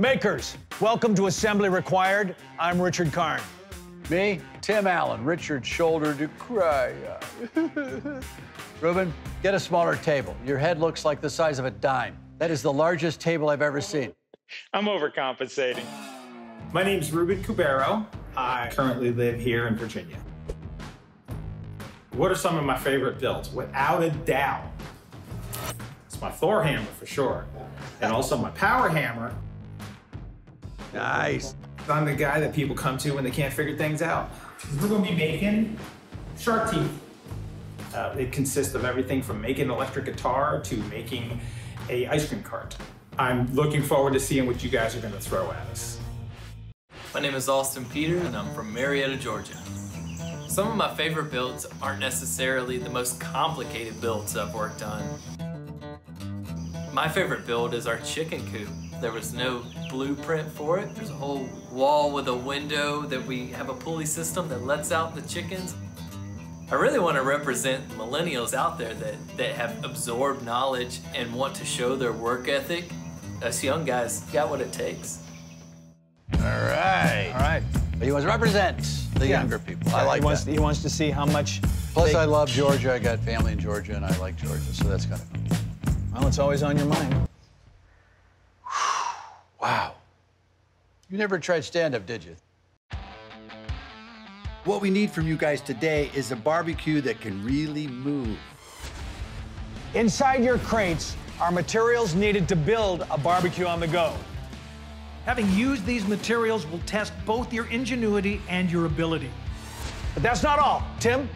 Makers, welcome to Assembly Required. I'm Richard Karn. Me, Tim Allen, Richard shoulder to cry. Ruben, get a smaller table. Your head looks like the size of a dime. That is the largest table I've ever seen. I'm overcompensating. My name's Ruben Cubero. I currently live here in Virginia. What are some of my favorite builds? Without a doubt, it's my Thor hammer for sure, and also my power hammer. Nice. I'm the guy that people come to when they can't figure things out. We're gonna be making shark teeth. Uh, it consists of everything from making an electric guitar to making a ice cream cart. I'm looking forward to seeing what you guys are gonna throw at us. My name is Austin Peter and I'm from Marietta, Georgia. Some of my favorite builds aren't necessarily the most complicated builds I've worked on. My favorite build is our chicken coop. There was no blueprint for it. There's a whole wall with a window that we have a pulley system that lets out the chickens. I really want to represent millennials out there that, that have absorbed knowledge and want to show their work ethic. Us young guys got what it takes. All right. All right. But he wants to represent the Yeah. younger people. I like he wants, that. he wants to see how much. Plus, they- I love Georgia. I got family in Georgia, and I like Georgia, so that's kind of cool. Well, it's always on your mind. Wow. You never tried stand-up, did you? What we need from you guys today is a barbecue that can really move. Inside your crates are materials needed to build a barbecue on the go. Having used these materials will test both your ingenuity and your ability. But that's not all. Tim,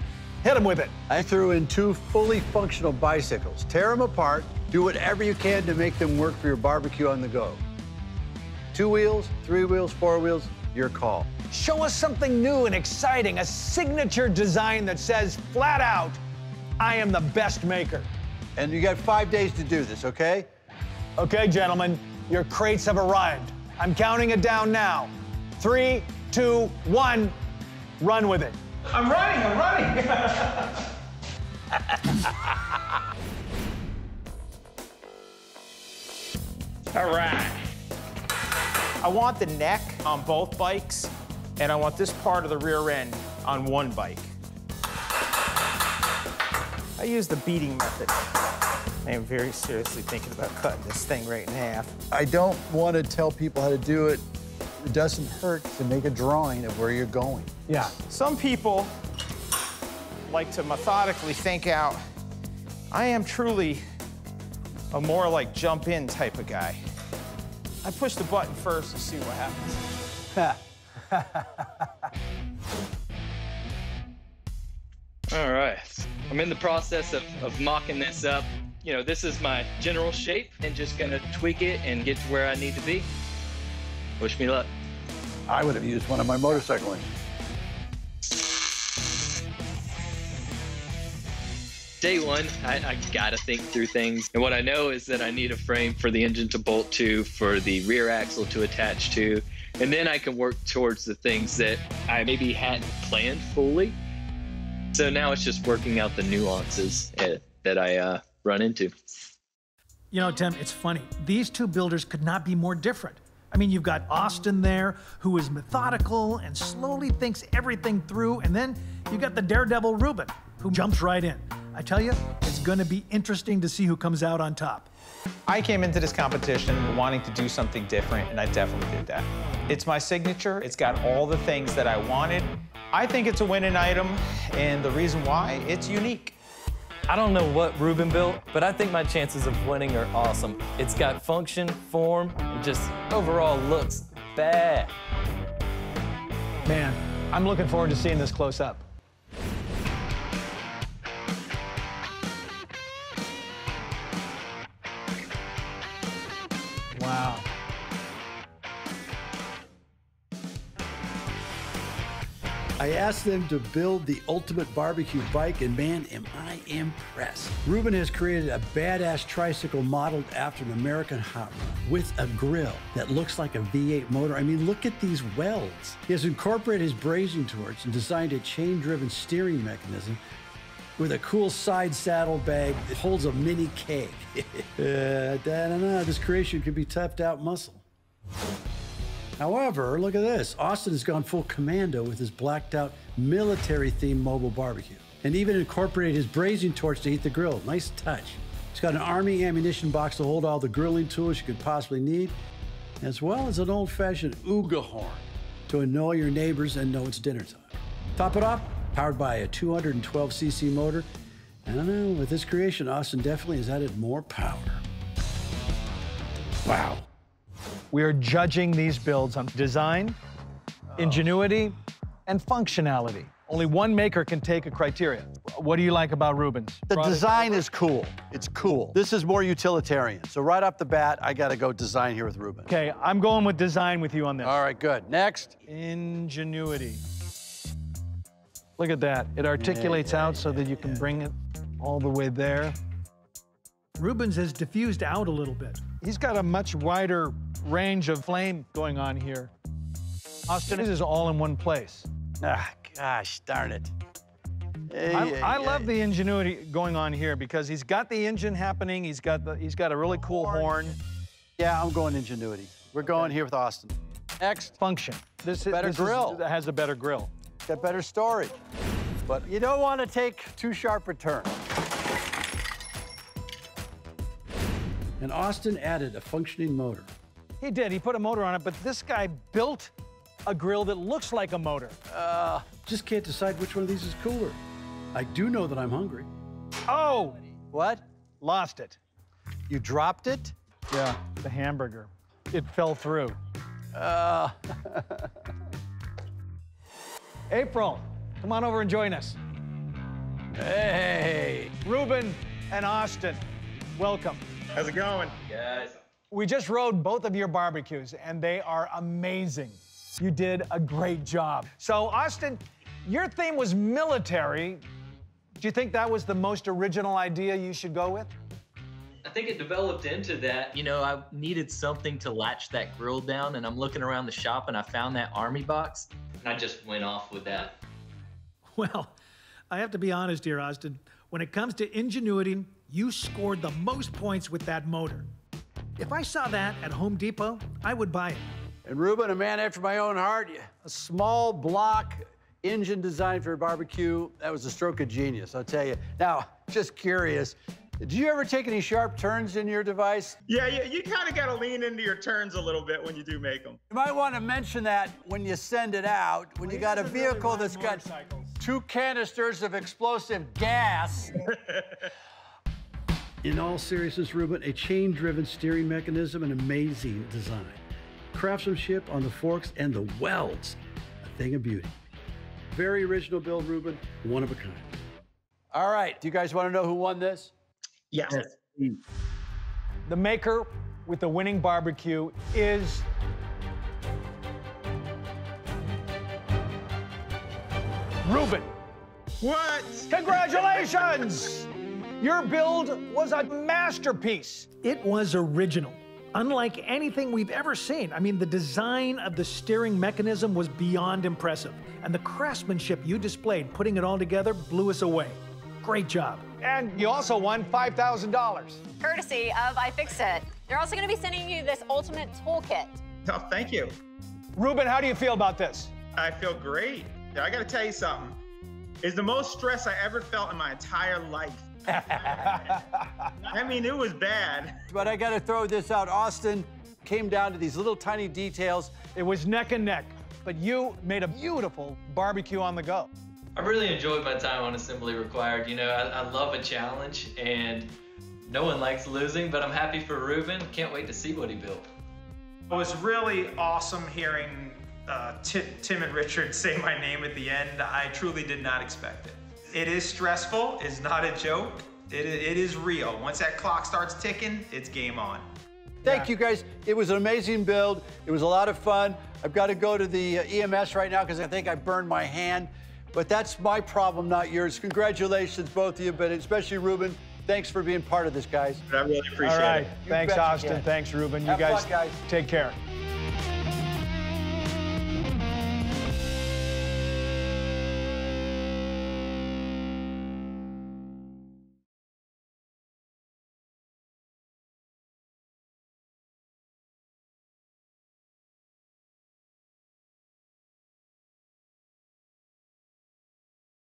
hit him with it. I threw in two fully functional bicycles. Tear them apart, do whatever you can to make them work for your barbecue on the go. Two wheels, three wheels, four wheels, your call. Show us something new and exciting, a signature design that says flat out, I am the best maker. And you got five days to do this, okay? Okay, gentlemen, your crates have arrived. I'm counting it down now. Three, two, one, run with it. I'm running, I'm running. All right. I want the neck on both bikes, and I want this part of the rear end on one bike. I use the beating method. I am very seriously thinking about cutting this thing right in half. I don't want to tell people how to do it. It doesn't hurt to make a drawing of where you're going. Yeah. Some people like to methodically think out. I am truly a more like jump in type of guy. I push the button first to see what happens. All right. I'm in the process of, of mocking this up. You know, this is my general shape and just gonna tweak it and get to where I need to be. Wish me luck. I would have used one of my motorcycle Day one, I, I gotta think through things. And what I know is that I need a frame for the engine to bolt to, for the rear axle to attach to. And then I can work towards the things that I maybe hadn't planned fully. So now it's just working out the nuances eh, that I uh, run into. You know, Tim, it's funny. These two builders could not be more different. I mean, you've got Austin there, who is methodical and slowly thinks everything through, and then you've got the daredevil Ruben, who jumps right in. I tell you, it's going to be interesting to see who comes out on top. I came into this competition wanting to do something different, and I definitely did that. It's my signature. It's got all the things that I wanted. I think it's a winning item, and the reason why, it's unique. I don't know what Ruben built, but I think my chances of winning are awesome. It's got function, form, and just overall looks bad. Man, I'm looking forward to seeing this close up. I asked them to build the ultimate barbecue bike, and man, am I impressed. Ruben has created a badass tricycle modeled after an American hot rod with a grill that looks like a V8 motor. I mean, look at these welds. He has incorporated his brazing torch and designed a chain driven steering mechanism with a cool side saddle bag that holds a mini cake. uh, this creation could be toughed out muscle. However, look at this. Austin has gone full commando with his blacked out military themed mobile barbecue and even incorporated his brazing torch to heat the grill. Nice touch. He's got an army ammunition box to hold all the grilling tools you could possibly need, as well as an old fashioned ooga horn to annoy your neighbors and know it's dinner time. Top it off, powered by a 212cc motor. I don't know, with this creation, Austin definitely has added more power. Wow. We are judging these builds on design, oh. ingenuity, and functionality. Only one maker can take a criteria. What do you like about Rubens? The it- design is cool. It's cool. This is more utilitarian. So right off the bat, I got to go design here with Ruben. Okay, I'm going with design with you on this. All right, good. Next. Ingenuity. Look at that. It articulates out so that you can bring it all the way there. Rubens has diffused out a little bit. He's got a much wider range of flame going on here. Austin, this is all in one place. Ah, gosh darn it. Hey, I, hey, I hey. love the ingenuity going on here because he's got the engine happening. He's got the he's got a really cool horn. Yeah, I'm going ingenuity. We're going here with Austin. Next. Function. This is Better this grill. Is, has a better grill. Got better storage. But you don't want to take too sharp a turn. And Austin added a functioning motor. He did. He put a motor on it, but this guy built a grill that looks like a motor. Uh, Just can't decide which one of these is cooler. I do know that I'm hungry. Oh, What? lost it. You dropped it? Yeah, the hamburger. It fell through. Uh, April, come on over and join us. hey. Ruben and Austin, welcome. How's it going? Guys. We just rode both of your barbecues, and they are amazing. You did a great job. So, Austin, your theme was military. Do you think that was the most original idea you should go with? I think it developed into that. You know, I needed something to latch that grill down, and I'm looking around the shop and I found that army box, and I just went off with that. Well, I have to be honest here, Austin. When it comes to ingenuity, you scored the most points with that motor. If I saw that at Home Depot, I would buy it. And Ruben, a man after my own heart, a small block engine design for a barbecue, that was a stroke of genius, I'll tell you. Now, just curious, did you ever take any sharp turns in your device? Yeah, yeah, you kind of got to lean into your turns a little bit when you do make them. You might want to mention that when you send it out, when you got a vehicle that's got two canisters of explosive gas. In all seriousness, Ruben, a chain driven steering mechanism, an amazing design. Craftsmanship on the forks and the welds, a thing of beauty. Very original build, Ruben, one of a kind. All right, do you guys want to know who won this? Yes. The maker with the winning barbecue is. Ruben. What? Congratulations! Your build was a masterpiece. It was original, unlike anything we've ever seen. I mean, the design of the steering mechanism was beyond impressive, and the craftsmanship you displayed putting it all together blew us away. Great job. And you also won $5,000. courtesy of iFixit. They're also going to be sending you this ultimate toolkit. Oh, thank you. Ruben, how do you feel about this? I feel great. I got to tell you something. It's the most stress I ever felt in my entire life. I mean, it was bad. But I got to throw this out. Austin came down to these little tiny details. It was neck and neck, but you made a beautiful barbecue on the go. I really enjoyed my time on Assembly Required. You know, I, I love a challenge, and no one likes losing, but I'm happy for Ruben. Can't wait to see what he built. It was really awesome hearing uh, Tim and Richard say my name at the end. I truly did not expect it. It is stressful. It's not a joke. It, it is real. Once that clock starts ticking, it's game on. Thank you guys. It was an amazing build. It was a lot of fun. I've got to go to the uh, EMS right now because I think I burned my hand. But that's my problem, not yours. Congratulations, both of you, but especially Ruben. Thanks for being part of this, guys. I really appreciate All right. it. You Thanks, Austin. Thanks, Ruben. Have you guys, fun, guys. take care.